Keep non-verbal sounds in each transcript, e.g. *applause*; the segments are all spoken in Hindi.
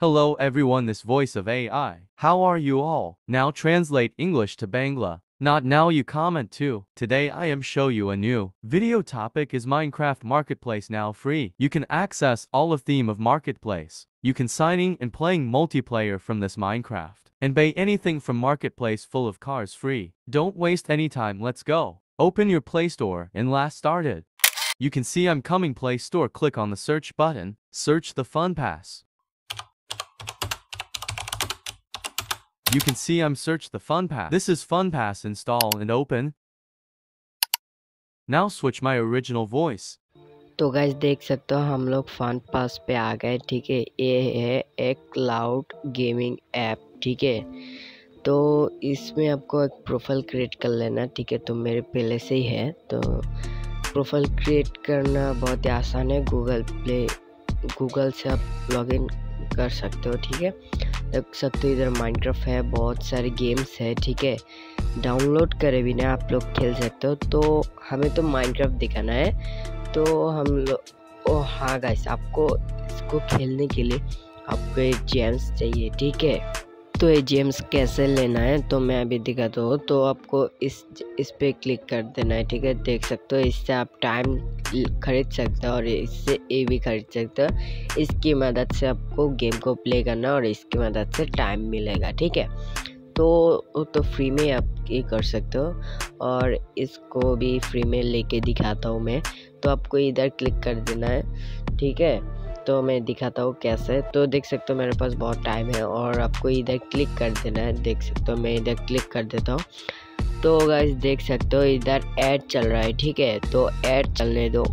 Hello everyone this voice of AI. How are you all? Now translate English to Bangla. Not now you comment too. Today I am show you a new video topic is Minecraft Marketplace now free. You can access all of theme of Marketplace. You can signing and playing multiplayer from this Minecraft. And buy anything from Marketplace full of cars free. Don't waste any time let's go. Open your Play Store and last started. You can see I'm coming Play Store click on the search button. Search the Fun Pass. You can see I'm search the Fun Pass. This is Fun Pass install and open. Now switch my original voice. तो गाइज़ देख सकते हो हम लोग फन पास पे आ गए, ठीक है ये है एक क्लाउड गेमिंग ऐप ठीक है तो इसमें आपको एक प्रोफ़ाइल क्रिएट कर लेना, ठीक है तो मेरे पहले से ही है तो प्रोफ़ाइल क्रिएट करना बहुत ही आसान है गूगल प्ले गूगल से आप लॉगिन कर सकते हो, ठीक है देख सकते हो इधर माइनक्राफ्ट है, बहुत सारे गेम्स है, ठीक है? डाउनलोड करे भी ना आप लोग खेल सकते हो तो हमें तो माइनक्राफ्ट दिखाना है। तो हम लोग ओ हाँ गाइस आपको इसको खेलने के लिए आपको एक जेम्स चाहिए, ठीक है? तो ये जेम्स कैसे लेना है तो मैं अभी दिखाता हूँ। तो आपको इस इस पर क्लिक कर देना है, ठीक है? देख सकते हो, इससे आप टाइम खरीद सकते हो और इससे ए भी खरीद सकते हो। इसकी मदद से आपको गेम को प्ले करना और इसकी मदद से टाइम मिलेगा, ठीक है? तो तो फ्री में आप ये कर सकते हो और इसको भी फ्री में लेके दिखाता हूँ मैं। तो आपको इधर क्लिक कर देना है, ठीक है? तो मैं दिखाता हूँ कैसे। तो देख सकते हो मेरे पास बहुत टाइम है और आपको इधर क्लिक कर देना है। देख सकते हो मैं इधर क्लिक कर देता हूँ। तो गाइस देख सकते हो इधर ऐड चल रहा है, ठीक है? तो ऐड चलने दो,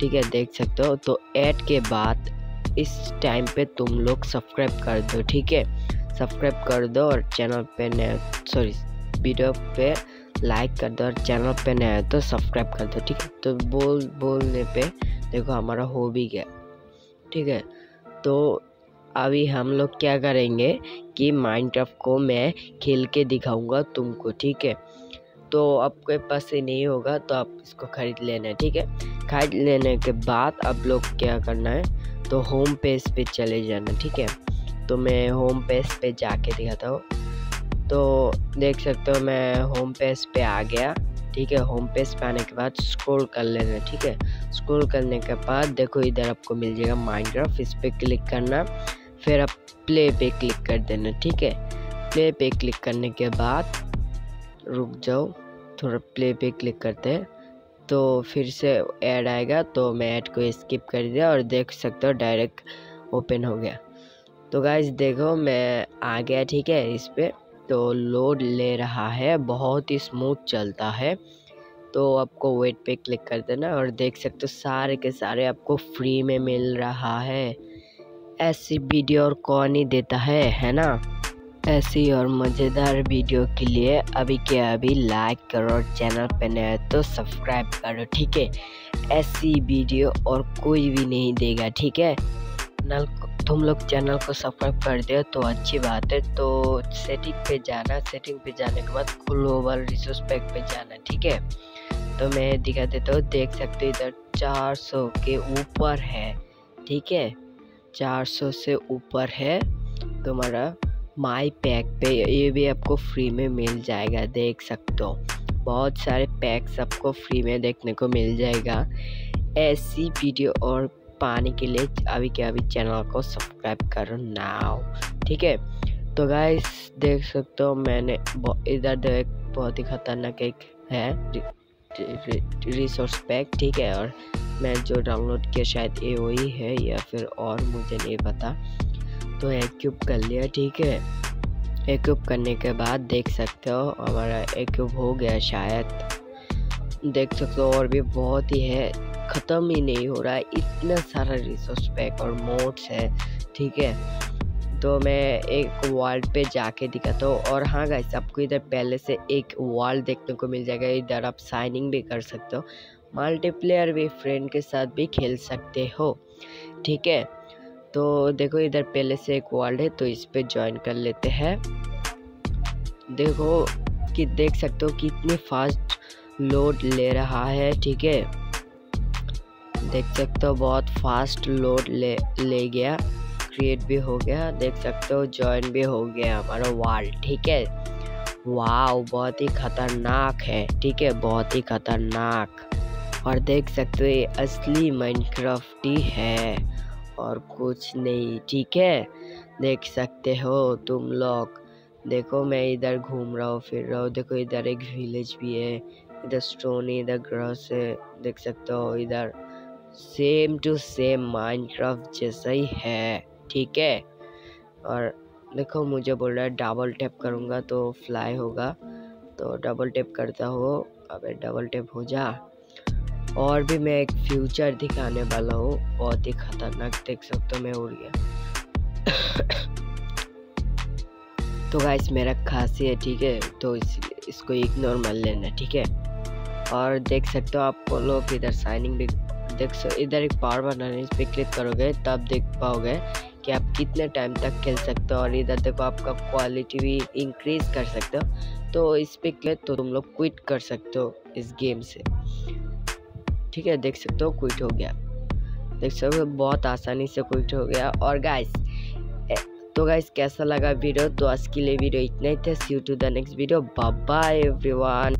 ठीक है? देख सकते हो? तो ऐड के बाद इस टाइम पे तुम लोग सब्सक्राइब कर दो, ठीक है? सब्सक्राइब कर दो और चैनल पे नए सॉरी वीडियो पे लाइक कर दो और चैनल पे नया तो सब्सक्राइब कर दो, ठीक है? तो बोल, बोलने पे देखो हमारा हो भी गया। ठीक है? तो अभी हम लोग क्या करेंगे कि माइनक्राफ्ट को मैं खेल के दिखाऊँगा तुमको, ठीक है? तो आपके पास से नहीं होगा तो आप इसको खरीद लेना है ठीक है? खरीद लेने के बाद आप लोग क्या करना है तो होम पेज पे चले जाना, ठीक है? तो मैं होम पेज पे जाके दिखाता हूँ। तो देख सकते हो मैं होम पेज पे आ गया। ठीक है होम पेज पे आने के बाद स्क्रॉल कर लेना, ठीक है? स्क्रॉल करने के बाद देखो, इधर आपको मिल जाएगा माइनक्राफ्ट इस पर क्लिक करना, फिर आप प्ले पे क्लिक कर देना, ठीक है? प्ले पे क्लिक करने के बाद रुक जाओ, थोड़ा प्ले पे क्लिक करते हैं तो फिर से ऐड आएगा तो मैं ऐड को स्किप कर दिया और देख सकते हो डायरेक्ट ओपन हो गया। तो गाइज़ देखो, मैं आ गया, ठीक है, इस पर तो लोड ले रहा है, बहुत ही स्मूथ चलता है। तो आपको वेट पे क्लिक कर देना और देख सकते हो सारे के सारे आपको फ्री में मिल रहा है। ऐसी वीडियो और कौन ही देता है है ना? ऐसी और मज़ेदार वीडियो के लिए अभी के अभी लाइक करो और चैनल पे नए तो सब्सक्राइब करो, ठीक है? ऐसी वीडियो और कोई भी नहीं देगा, ठीक है? नल तुम लोग चैनल को सब्सक्राइब कर दे तो अच्छी बात है। तो सेटिंग पे जाना सेटिंग पे जाने के बाद ग्लोबल रिसोर्स पैक पे जाना, ठीक है? तो मैं दिखा देता हूँ, देख सकते इधर 400 के ऊपर है, ठीक है? 400 से ऊपर है, तुम्हारा माई पैक पे, ये भी आपको फ्री में मिल जाएगा, देख सकते हो। बहुत सारे पैक्स आपको फ्री में देखने को मिल जाएगा। ऐसी वीडियो और पाने के लिए अभी के अभी चैनल को सब्सक्राइब करो नाउ, ठीक है? तो गाइस देख सकते हो मैंने इधर एक बहुत ही खतरनाक एक है रिसोर्स पैक ठीक है? और मैं जो डाउनलोड किया शायद ये वही है या फिर और मुझे नहीं पता। तो एक्यूब कर लिया, ठीक है? एक्यूब करने के बाद देख सकते हो हमारा एक्यूब हो गया शायद। देख सकते हो और भी बहुत ही है। ख़त्म ही नहीं हो रहा है। इतना सारा रिसोर्स पैक और मोड्स है, ठीक है? तो मैं एक वर्ल्ड पे जाके दिखाता हूँ और हाँ गाइस आपको इधर पहले से एक वर्ल्ड देखने को मिल जाएगा। इधर आप साइनिंग भी कर सकते हो। मल्टीप्लेयर भी फ्रेंड के साथ भी खेल सकते हो, ठीक है? तो देखो इधर पहले से एक वर्ल्ड है तो इस पर ज्वाइन कर लेते हैं। देखो कि देख सकते हो कितनी फास्ट लोड ले रहा है, ठीक है? देख सकते हो बहुत फास्ट लोड ले ले गया। क्रिएट भी हो गया। देख सकते हो ज्वाइन भी हो गया हमारा वाल ठीक है? वाओ बहुत ही खतरनाक है, ठीक है? बहुत ही खतरनाक। और देख सकते हो ये असली माइनक्राफ्ट ही है और कुछ नहीं, ठीक है? देख सकते हो तुम लोग। देखो मैं इधर घूम रहा हूँ, फिर रहा हूँ। देखो इधर एक विलेज भी है, इधर स्टोन इधर ग्रस है, देख सकते हो इधर। सेम टू सेम माइनक्राफ्ट जैसा ही है ठीक है? और देखो मुझे बोल रहा है डबल टैप करूँगा तो फ्लाई होगा। तो डबल टैप करता हो अबे डबल टैप हो जा। और भी मैं एक फ्यूचर दिखाने वाला हूँ बहुत ही खतरनाक देख सकते हो मैं उड़ गया। *coughs* तो गाइस मेरा खांसी है ठीक है? तो इस, इसको इग्नोर कर लेना ठीक है? और देख सकते हो आपको लोग इधर साइनिंग भी देख सो, इधर एक पावर बनाने इस पर क्लिक करोगे, तब देख पाओगे कि आप कितने टाइम तक खेल सकते हो और इधर देखो आपका क्वालिटी भी इंक्रीज कर सकते हो। तो इस पर क्लिक तो तुम लोग क्विट कर सकते हो इस गेम से। ठीक है, देख सकते हो क्विट हो गया। देख सकते हो बहुत आसानी से क्विट हो गया। और गाइस तो गाइस कैसा लगा वीडियो तो आज के लिए वीडियो इतना ही था। See to the next video bye bye everyone